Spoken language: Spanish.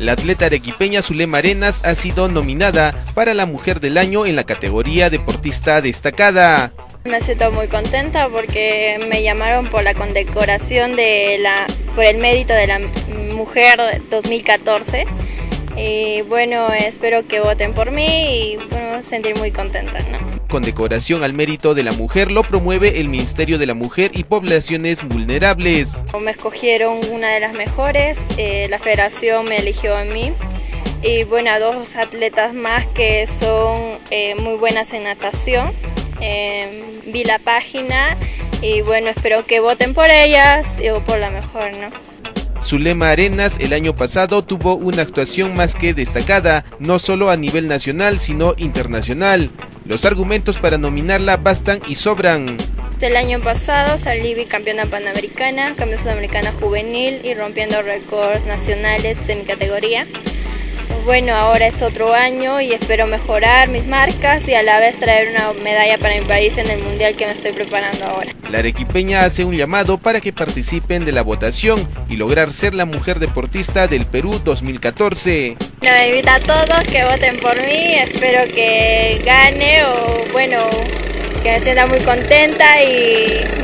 La atleta arequipeña Zulema Arenas ha sido nominada para la Mujer del Año en la categoría Deportista Destacada. Me siento muy contenta porque me llamaron por la condecoración de la, por el mérito de la mujer 2014 y bueno, espero que voten por mí y bueno, sentir muy contenta, ¿no? Condecoración al mérito de la mujer lo promueve el Ministerio de la Mujer y Poblaciones Vulnerables. Me escogieron una de las mejores, eh, la federación me eligió a mí y bueno, dos atletas más que son eh, muy buenas en natación. Em, vi la página y bueno, espero que voten por ellas o por la mejor, ¿no? Zulema Arenas el año pasado tuvo una actuación más que destacada, no solo a nivel nacional, sino internacional. Los argumentos para nominarla bastan y sobran. El año pasado salí bicampeona panamericana, campeona sudamericana juvenil y rompiendo récords nacionales de mi categoría. Bueno, ahora es otro año y espero mejorar mis marcas y a la vez traer una medalla para mi país en el mundial que me estoy preparando ahora. La arequipeña hace un llamado para que participen de la votación y lograr ser la mujer deportista del Perú 2014. Me invito a todos que voten por mí, espero que gane o bueno, que me sienta muy contenta y bueno.